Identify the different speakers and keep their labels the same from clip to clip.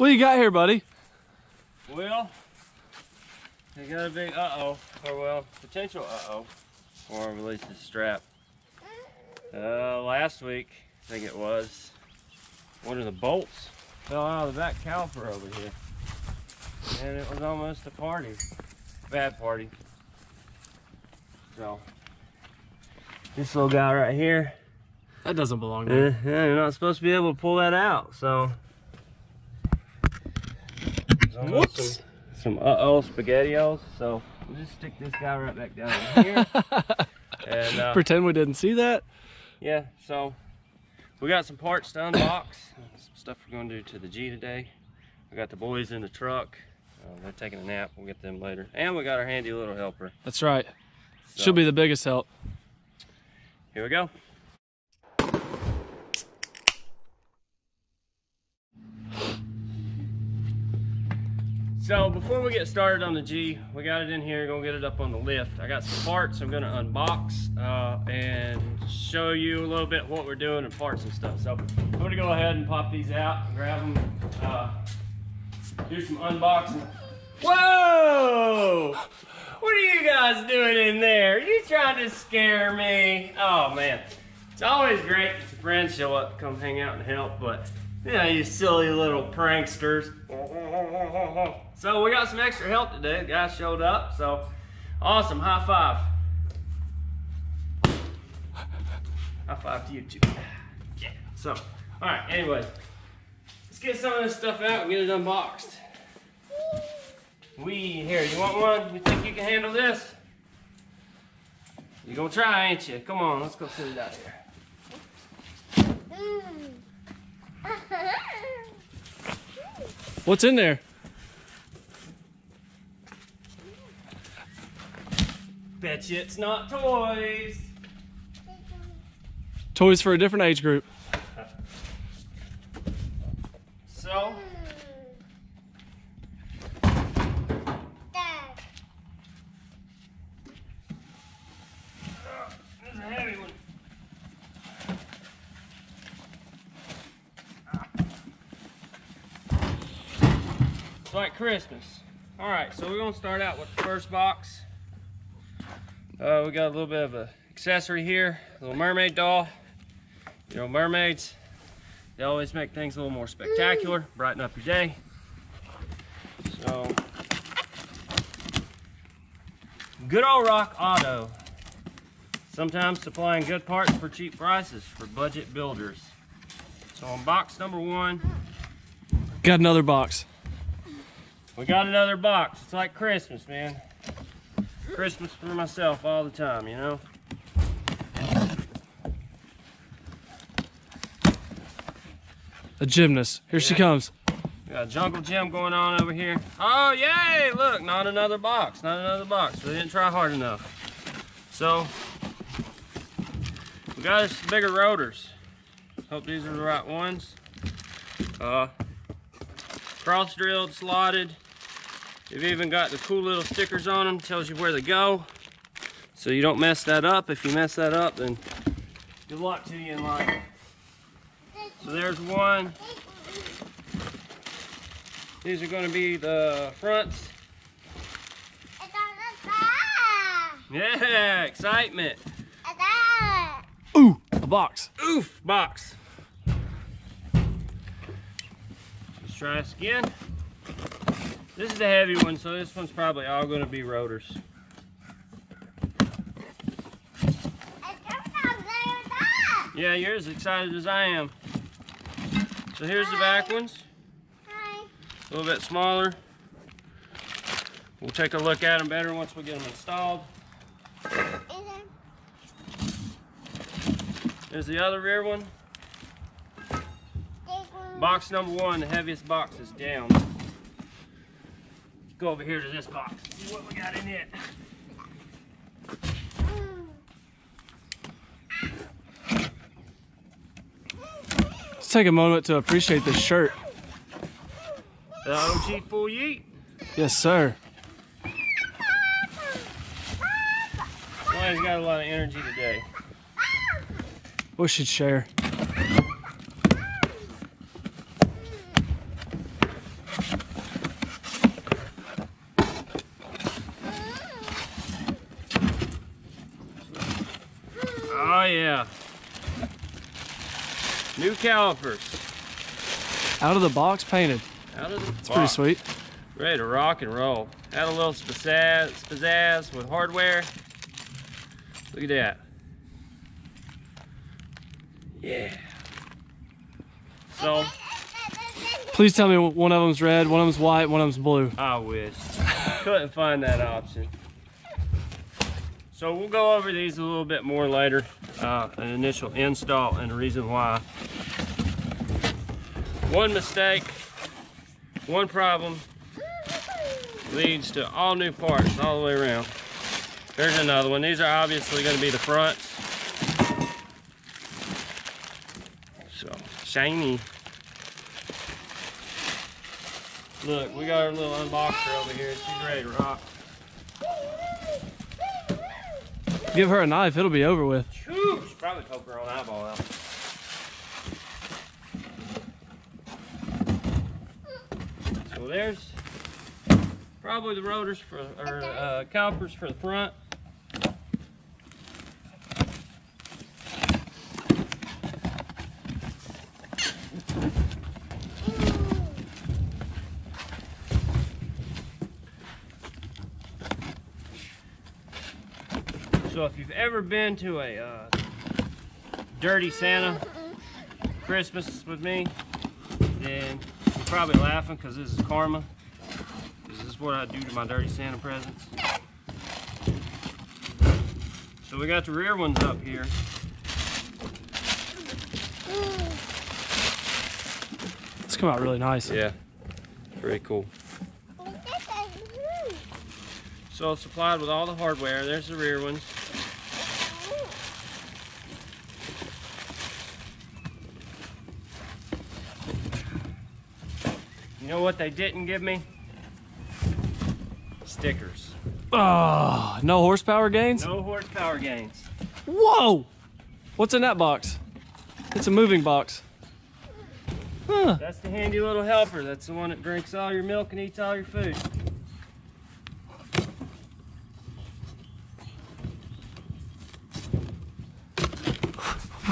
Speaker 1: What do you got here, buddy?
Speaker 2: Well, I got a big uh-oh, or well, potential uh-oh, or I release the strap. Uh, last week, I think it was, one of the bolts fell out of the back caliper over here. And it was almost a party. Bad party. So, this little guy right here,
Speaker 1: That doesn't belong
Speaker 2: uh, yeah, you're not supposed to be able to pull that out, so.
Speaker 1: Whoops.
Speaker 2: Some, some uh-oh spaghettios, so we'll just stick this guy right back down in here. and uh,
Speaker 1: Pretend we didn't see that.
Speaker 2: yeah, so we got some parts to unbox, some stuff we're gonna do to the G today. We got the boys in the truck. Uh, they're taking a nap. We'll get them later. And we got our handy little helper.
Speaker 1: That's right.
Speaker 2: So,
Speaker 1: She'll be the biggest help.
Speaker 2: Here we go. So before we get started on the G, we got it in here, gonna get it up on the lift. I got some parts I'm gonna unbox uh, and show you a little bit what we're doing and parts and stuff. So I'm gonna go ahead and pop these out, grab them, uh, do some unboxing. Whoa! What are you guys doing in there? You trying to scare me? Oh man. It's always great if your friends show up, come hang out and help, but know, you silly little pranksters. So we got some extra help today. The guys showed up, so awesome. High five. High five to you too. Yeah. So, all right. Anyways, let's get some of this stuff out and get it unboxed. We here. You want one? You think you can handle this? You gonna try, ain't you? Come on, let's go sit it out here. Mm.
Speaker 1: What's in there?
Speaker 2: Bet you it's not toys.
Speaker 1: Toys for a different age group.
Speaker 2: So, this is a heavy one. It's like Christmas. All right, so we're gonna start out with the first box. Uh, we got a little bit of a accessory here, a little mermaid doll. You know, mermaids, they always make things a little more spectacular, brighten up your day. So, good old Rock Auto. Sometimes supplying good parts for cheap prices for budget builders. So on box number one,
Speaker 1: Got another box.
Speaker 2: we got another box. It's like Christmas, man. Christmas for myself all the time, you know?
Speaker 1: A gymnast. Here she comes.
Speaker 2: We got a jungle gym going on over here. Oh, yay! Look, not another box. Not another box. We didn't try hard enough. So, we got us bigger rotors. Hope these are the right ones. Uh, cross drilled, slotted. They've even got the cool little stickers on them. Tells you where they go. So you don't mess that up. If you mess that up, then good luck to you in life. So there's one. These are going to be the fronts. Yeah, excitement.
Speaker 1: Ooh, a box.
Speaker 2: Oof, box. Let's try this again. This is a heavy one, so this one's probably all going to be rotors. Yeah, you're as excited as I am. So here's the back ones, a little bit smaller. We'll take a look at them better once we get them installed. There's the other rear one. Box number one, the heaviest box is down. Go over here to this box, see what we got in it.
Speaker 1: Let's take a moment to appreciate this shirt.
Speaker 2: The OG Full Yeet.
Speaker 1: Yes, sir.
Speaker 2: Somebody's got a lot of energy today.
Speaker 1: We should share.
Speaker 2: yeah. New calipers.
Speaker 1: Out of the box painted.
Speaker 2: Out of the
Speaker 1: It's pretty sweet.
Speaker 2: Ready to rock and roll. Add a little pizzazz, pizzazz with hardware. Look at that. Yeah. So,
Speaker 1: Please tell me one of them's red, one of them's white, one of them's blue.
Speaker 2: I wish. Couldn't find that option. So we'll go over these a little bit more later. Uh, an initial install and the reason why. One mistake, one problem leads to all new parts all the way around. There's another one. These are obviously going to be the fronts. So, shiny. Look, we got our little unboxer over here. She's ready to rock.
Speaker 1: Give her a knife, it'll be over with.
Speaker 2: Probably poke her own eyeball out. So there's probably the rotors for, or uh, calipers for the front. So if you've ever been to a uh, Dirty Santa Christmas with me, then you're probably laughing because this is karma. This is what I do to my Dirty Santa presents. So we got the rear ones up here.
Speaker 1: It's come out really nice.
Speaker 2: Yeah, very cool. So it's supplied with all the hardware. There's the rear ones. Know what they didn't give me? Stickers.
Speaker 1: Oh, no horsepower gains?
Speaker 2: No horsepower gains.
Speaker 1: Whoa! What's in that box? It's a moving box. Huh.
Speaker 2: That's the handy little helper. That's the one that drinks all your milk and eats all your food.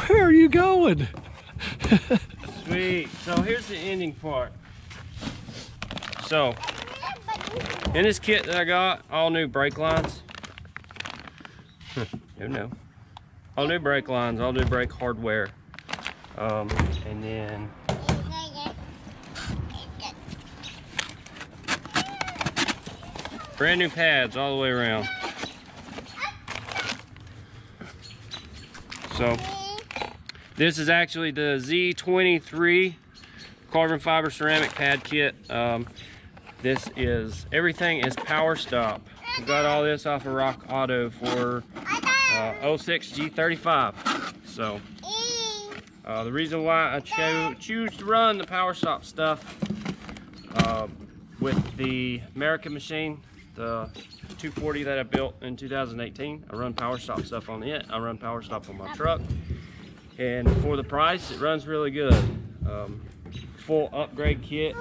Speaker 1: Where are you going?
Speaker 2: Sweet. So here's the ending part. So, in this kit that I got, all new brake lines. Who knew? All new brake lines, all new brake hardware. Um, and then brand new pads all the way around. So, this is actually the Z23 carbon fiber ceramic pad kit. Um, this is, everything is power stop. We got all this off of Rock Auto for uh, 06 G35. So, uh, the reason why I cho choose to run the power stop stuff uh, with the American machine, the 240 that I built in 2018, I run power stop stuff on it. I run power stop on my truck. And for the price, it runs really good. Um, full upgrade kit.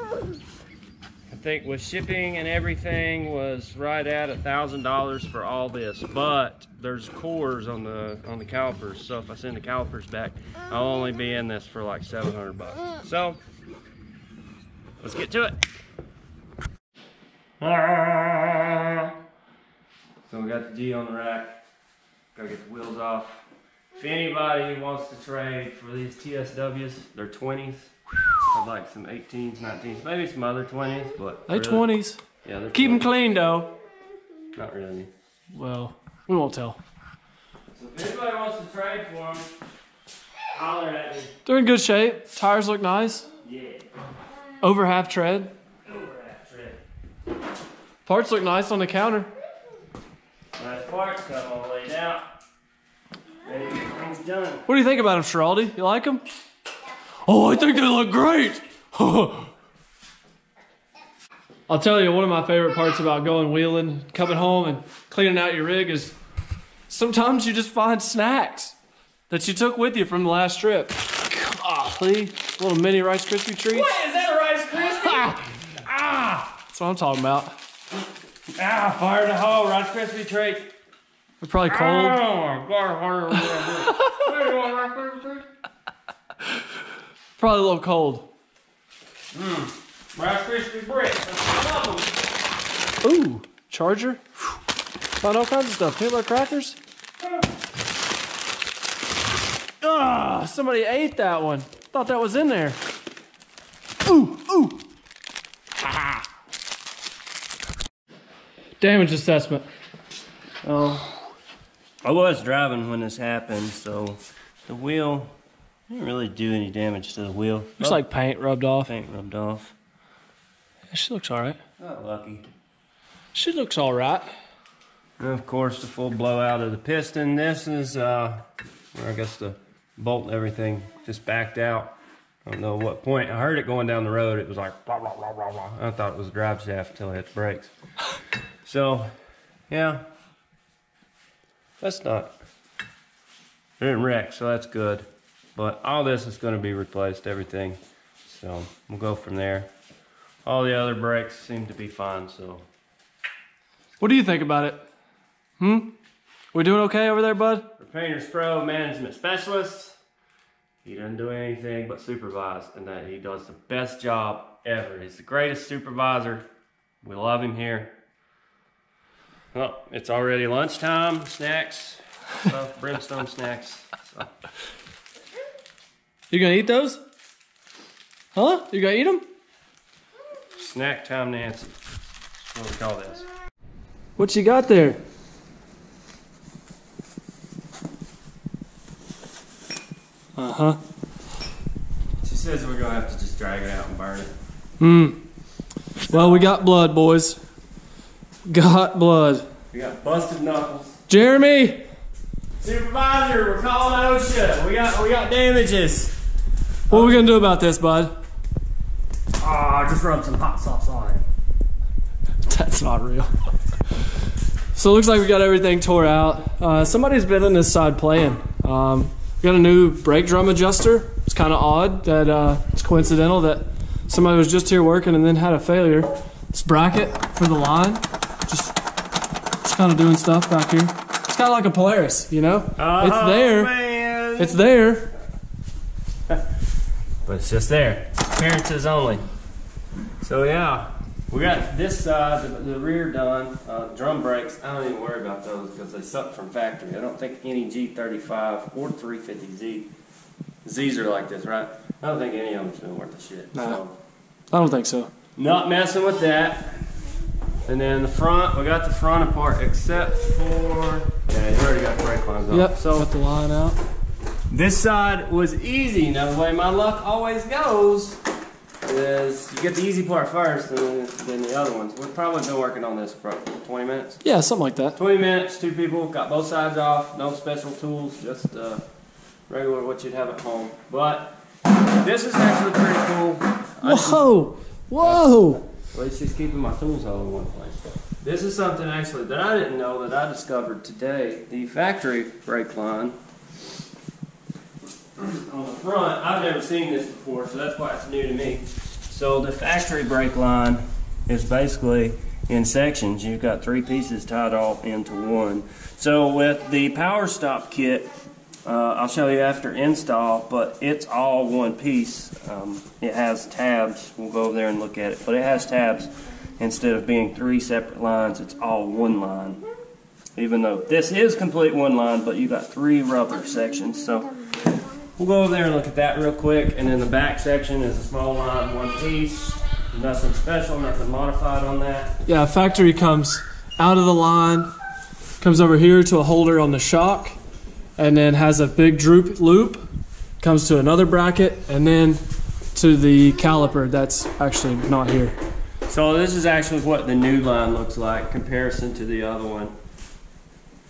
Speaker 2: I think with shipping and everything was right at a thousand dollars for all this, but there's cores on the on the calipers. So if I send the calipers back, I'll only be in this for like 700 bucks. So let's get to it. So we got the G on the rack. Gotta get the wheels off. If anybody wants to trade for these TSWs, they're 20s. I'd like some 18s, 19s, maybe some other 20s, but
Speaker 1: They
Speaker 2: really-
Speaker 1: 20s.
Speaker 2: Yeah, they're
Speaker 1: Keep them clean though.
Speaker 2: Not really.
Speaker 1: Well, we won't tell.
Speaker 2: So if anybody wants to trade for them, holler at me.
Speaker 1: They're in good shape. Tires look nice.
Speaker 2: Yeah,
Speaker 1: Over half tread.
Speaker 2: over at trade.
Speaker 1: Parts look nice on the counter.
Speaker 2: Nice parts, got them all laid out. Ready to get things done.
Speaker 1: What do you think about them, Schiraldi? You like them? Oh, I think they look great. I'll tell you, one of my favorite parts about going wheeling, coming home and cleaning out your rig is sometimes you just find snacks that you took with you from the last trip. Golly, little mini Rice Krispie treats.
Speaker 2: Is that a Rice Krispie?
Speaker 1: Ah, that's what I'm talking about.
Speaker 2: ah, fire in the hole, Rice Krispie treat.
Speaker 1: They're probably cold.
Speaker 2: Oh my god,
Speaker 1: Probably a little cold.
Speaker 2: Rice Krispie bricks. I love them.
Speaker 1: Ooh, charger. Found all kinds of stuff. Peanut butter crackers. Ah, somebody ate that one. Thought that was in there. Ooh, ooh. Damage assessment.
Speaker 2: Oh, I was driving when this happened, so the wheel didn't really do any damage to the wheel.
Speaker 1: Looks
Speaker 2: Oh,
Speaker 1: like paint rubbed off.
Speaker 2: paint rubbed off.
Speaker 1: She looks all right.
Speaker 2: Not lucky.
Speaker 1: She looks all right.
Speaker 2: And of course, the full blowout of the piston. This is uh, where I guess the bolt and everything just backed out. I don't know what point. I heard it going down the road. It was like blah blah blah blah blah. I thought it was a drive shaft until I hit the brakes. So, yeah, that's not. It didn't wreck, so that's good. But all this is going to be replaced, everything. So we'll go from there. All the other brakes seem to be fine. So
Speaker 1: What do you think about it? Hmm? We doing okay over there, bud?
Speaker 2: For Painters Pro Management Specialist, he doesn't do anything but supervise, and that he does the best job ever. He's the greatest supervisor. We love him here. Well, it's already lunchtime. Snacks, stuff, brimstone snacks. So,
Speaker 1: You gonna eat those? Huh? You gonna eat them?
Speaker 2: snack time, Nancy. That's what we call this.
Speaker 1: What you got there? Uh huh.
Speaker 2: She says we're gonna have to just drag it out and burn it.
Speaker 1: Hmm. Well, we got blood, boys. Got blood.
Speaker 2: We got busted knuckles.
Speaker 1: Jeremy!
Speaker 2: Supervisor, we're calling OSHA. We got we got damages.
Speaker 1: What are we gonna do about this, bud?
Speaker 2: Ah, just rub some hot sauce on it.
Speaker 1: That's not real. So it looks like we got everything tore out. Uh, somebody's been on this side playing. Um, we got a new brake drum adjuster. It's kind of odd that uh, it's coincidental that somebody was just here working and then had a failure. This bracket for the line, just, just kind of doing stuff back here. It's kind of like a Polaris, you know? it's
Speaker 2: Oh,
Speaker 1: there.
Speaker 2: Man.
Speaker 1: It's there.
Speaker 2: But it's just there. Appearances only. So yeah, we got this side, the, the rear done. Uh, drum brakes, I don't even worry about those because they suck from factory. I don't think any G35 or 350Z Z's are like this, right? I don't think any of them's been worth a shit.
Speaker 1: No,
Speaker 2: So
Speaker 1: I don't think so.
Speaker 2: not messing with that. And then the front, we got the front apart except for yeah, you already got the brake lines on.
Speaker 1: Yep,
Speaker 2: So
Speaker 1: cut the line out.
Speaker 2: This side was easy. Now the way my luck always goes is you get the easy part first and then, then the other ones. We've probably been working on this for 20 minutes.
Speaker 1: Yeah, something like that.
Speaker 2: 20 minutes, two people, got both sides off, no special tools, just uh, regular what you'd have at home. But this is actually pretty cool.
Speaker 1: Whoa! Whoa!
Speaker 2: Well, it's just keeping my tools all in one place. This is something actually that I didn't know that I discovered today. The factory brake line on the front, I've never seen this before, so that's why it's new to me. So the factory brake line is basically in sections. You've got three pieces tied off into one. So with the power stop kit, uh, I'll show you after install, but it's all one piece. Um, it has tabs. We'll go over there and look at it. But it has tabs. Instead of being three separate lines, it's all one line. Even though this is complete one line, but you've got three rubber sections. So we'll go over there and look at that real quick. And then the back section is a small line, one piece. Nothing special, nothing modified on that.
Speaker 1: Yeah, factory comes out of the line, comes over here to a holder on the shock, and then has a big droop loop, comes to another bracket, and then to the caliper that's actually not here.
Speaker 2: So this is actually what the new line looks like comparison to the other one.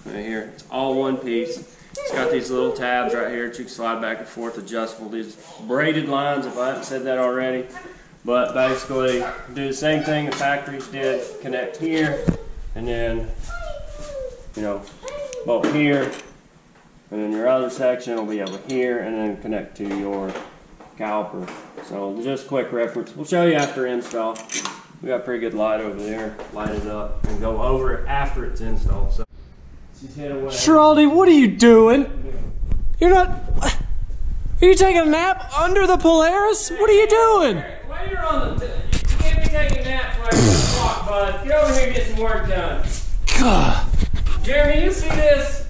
Speaker 2: Right here, it's all one piece. It's got these little tabs right here that you can slide back and forth, adjustable. These braided lines, if I haven't said that already. But basically, do the same thing the factories did. Connect here, and then, you know, bolt here, and then your other section will be over here, and then connect to your caliper. So just quick reference. We'll show you after install. We got pretty good light over there. Light it up and go over it after it's installed. So, She's hit away.
Speaker 1: Schiraldi, what are you doing? You're not. Are you taking a nap under the Polaris? What are you doing?
Speaker 2: While you're on the, you can't be taking naps while you're on the clock, bud. Get over here and get some work done.
Speaker 1: God.
Speaker 2: Jeremy, you see this?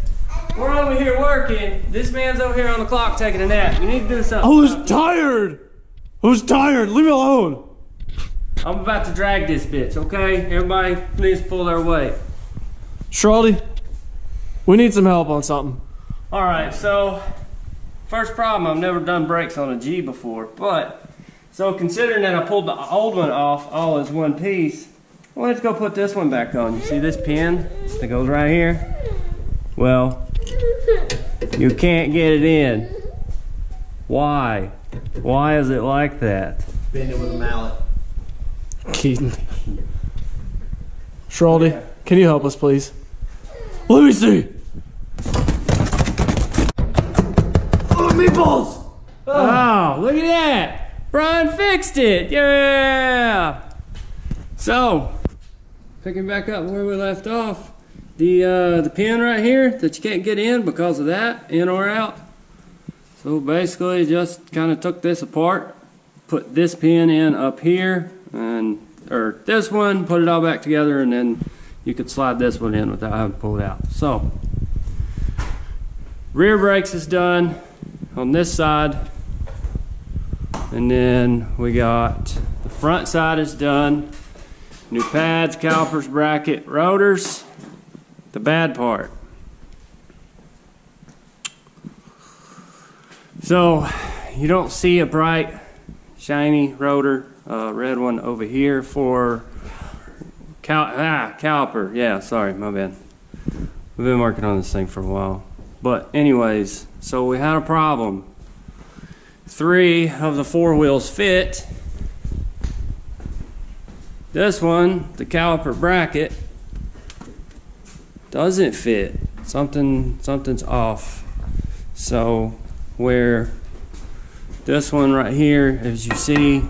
Speaker 2: We're over here working. This man's over here on the clock taking a nap. You need to do something.
Speaker 1: I was tired. I was tired. Leave me alone.
Speaker 2: I'm about to drag this bitch, okay? Everybody, please pull their weight.
Speaker 1: Schiraldi, we need some help on something.
Speaker 2: All right, so first problem, I've never done brakes on a G before, but so considering that I pulled the old one off all as one piece, well, let's go put this one back on. You see this pin that goes right here? Well, you can't get it in. Why? Why is it like that?
Speaker 3: Bend it with a mallet.
Speaker 1: Keaton. Schiraldi, can you help us, please? Let me see. Meatballs!
Speaker 2: Oh, look at that! Brian fixed it! Yeah! So, picking back up where we left off, the uh, the pin right here that you can't get in because of that, in or out. So basically, just kind of took this apart, put this pin in up here, and or this one, put it all back together, and then you could slide this one in without having to pull it out. So, rear brakes is done on this side. And then we got the front side is done. New pads, calipers, bracket, rotors. The bad part. So you don't see a bright, shiny rotor, uh, red one over here for cal- ah, caliper. Yeah, sorry, my bad. We've been working on this thing for a while. But anyways, so we had a problem. Three of the four wheels fit. This one, the caliper bracket, doesn't fit. Something something's off. So where this one right here, as you see,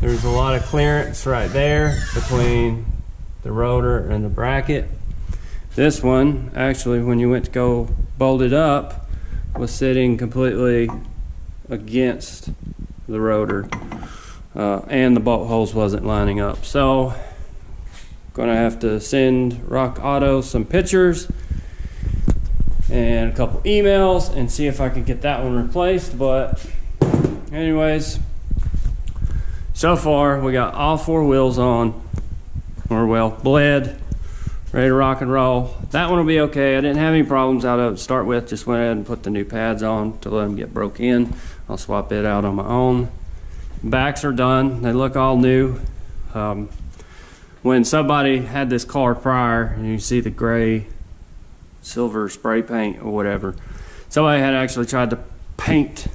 Speaker 2: there's a lot of clearance right there between the rotor and the bracket. This one, actually, when you went to go bolt it up, was sitting completely against the rotor, uh, and the bolt holes wasn't lining up. So, gonna have to send Rock Auto some pictures and a couple emails and see if I can get that one replaced. But, anyways, so far we got all four wheels on, or well, bled ready to rock and roll. That one will be okay. I didn't have any problems out of it to start with. Just went ahead and put the new pads on to let them get broke in. I'll swap it out on my own. Backs are done. They look all new. Um, when somebody had this car prior, and you see the gray, silver spray paint or whatever, somebody had actually tried to paint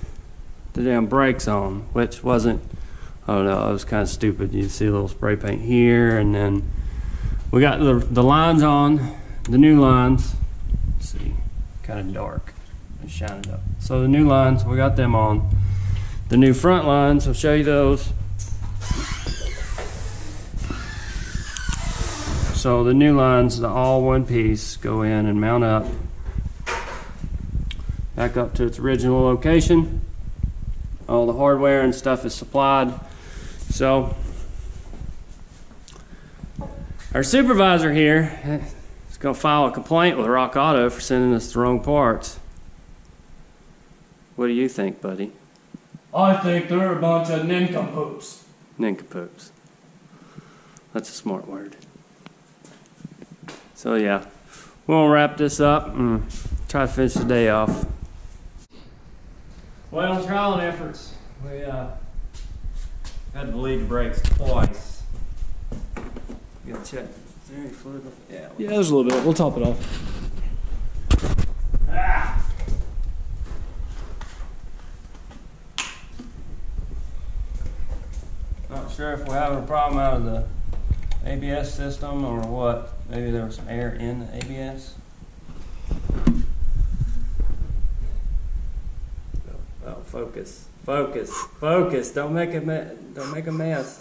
Speaker 2: the damn brakes on, which wasn't. I don't know. It was kind of stupid. You see a little spray paint here, and then we got the, the lines on, the new lines. Let's see, kind of dark. Let's shine it up. So the new lines, we got them on. The new front lines, I'll show you those. So the new lines, the all one piece, go in and mount up. Back up to its original location. All the hardware and stuff is supplied. So our supervisor here is going to file a complaint with Rock Auto for sending us the wrong parts. What do you think, buddy?
Speaker 1: I think they're a bunch of nincompoops.
Speaker 2: Nincompoops. That's a smart word. So, yeah, we'll wrap this up and try to finish the day off. Well, trial and efforts. We uh, had to bleed the brakes twice. You gotta check. Is there any fluid? left? Yeah.
Speaker 1: Yeah, there's a little bit. We'll top it off.
Speaker 2: Not sure if we're having a problem out of the ABS system or what. Maybe there was some air in the ABS. Oh, focus, focus, focus! Don't make a me- don't make a mess.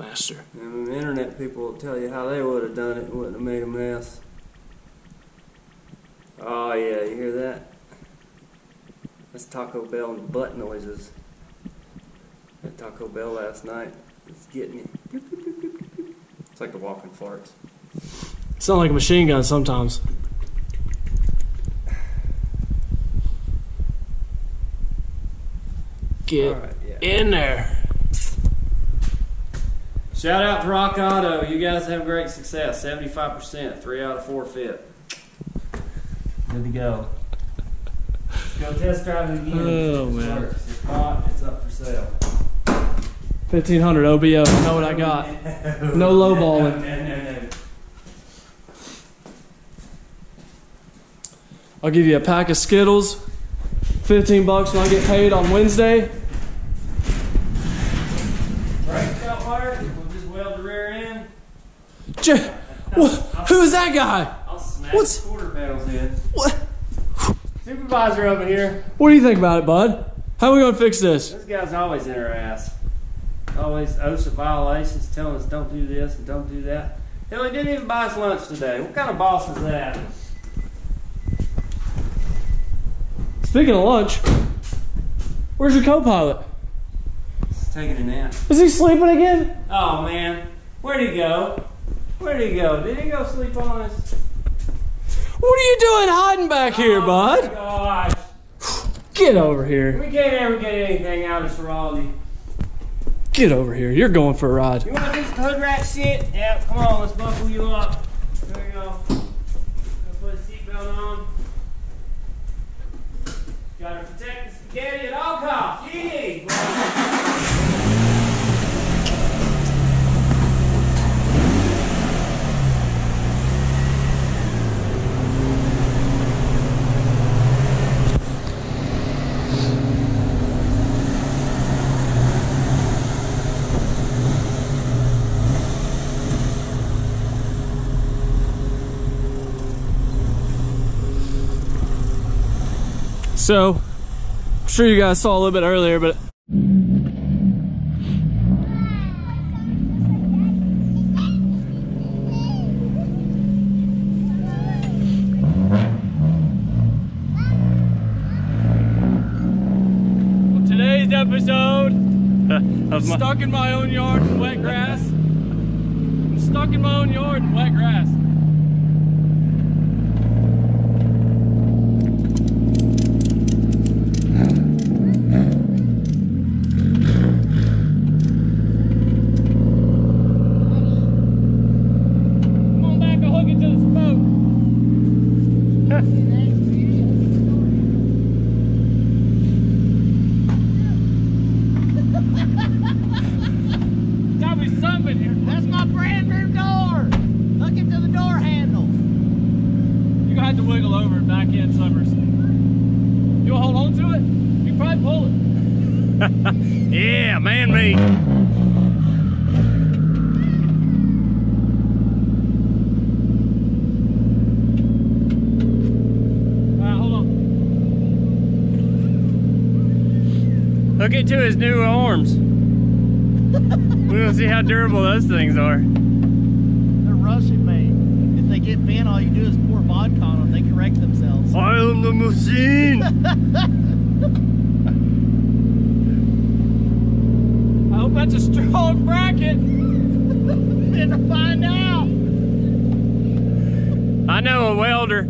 Speaker 1: Master.
Speaker 2: And the internet people will tell you how they would have done it and wouldn't have made a mess. Oh yeah, you hear that? That's Taco Bell and butt noises. At Taco Bell last night. It's getting me. It's like the walking farts.
Speaker 1: Sound like a machine gun sometimes. Get
Speaker 2: Alright, yeah.
Speaker 1: in there.
Speaker 2: Shout out to Rock Auto. You guys have great success. 75%, three out of four fit. Good to go. Go test drive it again.
Speaker 1: Oh,
Speaker 2: It
Speaker 1: man.
Speaker 2: works. If not, it's up for sale.
Speaker 1: 1500 OBO. You know what I got. No low balling.
Speaker 2: No, no, no.
Speaker 1: I'll give you a pack of Skittles. 15 bucks when I get paid on Wednesday.
Speaker 2: Brakes don't work. We'll just weld the rear end.
Speaker 1: J- wha- who's that guy?
Speaker 2: I'll smash
Speaker 1: What's-
Speaker 2: quarter panels in.
Speaker 1: What?
Speaker 2: Supervisor over here.
Speaker 1: What do you think about it, bud? How are we gonna fix this?
Speaker 2: This guy's always in our ass. Always OSHA violations, telling us don't do this and don't do that. Hell, he didn't even buy us lunch today. What kind of boss is that?
Speaker 1: Speaking of lunch, where's your co-pilot?
Speaker 2: He's taking a nap.
Speaker 1: Is he sleeping again?
Speaker 2: Oh man, where'd he go? Where'd he go? Did he go sleep on us?
Speaker 1: What are you doing hiding back here,
Speaker 2: oh,
Speaker 1: bud?
Speaker 2: My gosh,
Speaker 1: Get over here.
Speaker 2: we can't ever get anything out of Schiraldi.
Speaker 1: Get over here. You're going for a ride.
Speaker 2: You want to do some hood rat shit? Yeah, come on, let's buckle you up. There you go. Put a seatbelt on. Gotta protect the spaghetti at all costs. Yee!
Speaker 1: So, I'm sure you guys saw a little bit earlier, but On today's episode, I'm stuck in my own yard in wet grass. I'm stuck in my own yard in wet grass. Come on back, I'll hook it to the smoke. Got me something here.
Speaker 3: That's my brand new door. Hook it to the door handle.
Speaker 1: You're gonna have to wiggle over and back in Summers. You wanna hold on to it? You can probably pull it.
Speaker 2: Yeah, man me.
Speaker 1: Alright, hold on.
Speaker 2: Hook it to his new arms. We'll see how durable those things are.
Speaker 3: They're rushing me. If they get bent, all you do is pour vodka on them. They correct themselves.
Speaker 2: I am the machine.
Speaker 1: I hope that's a strong bracket.
Speaker 3: Better find out.
Speaker 2: I know a welder.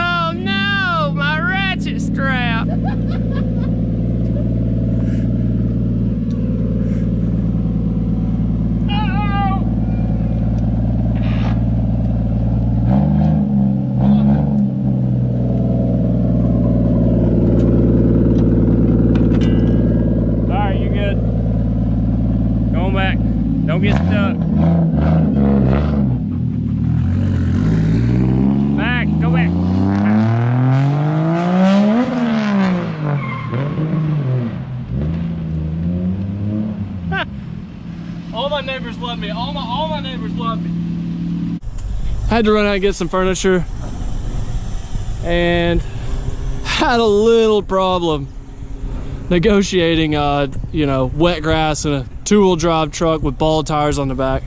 Speaker 2: Oh no, my ratchet strap. Oh! Alright, you good. Going back. Don't stuck. Back, go back.
Speaker 1: All my neighbors love me. All my all my neighbors love me. Had to run out and get some furniture, and had a little problem negotiating, uh, you know, wet grass in a two-wheel drive truck with ball tires on the back.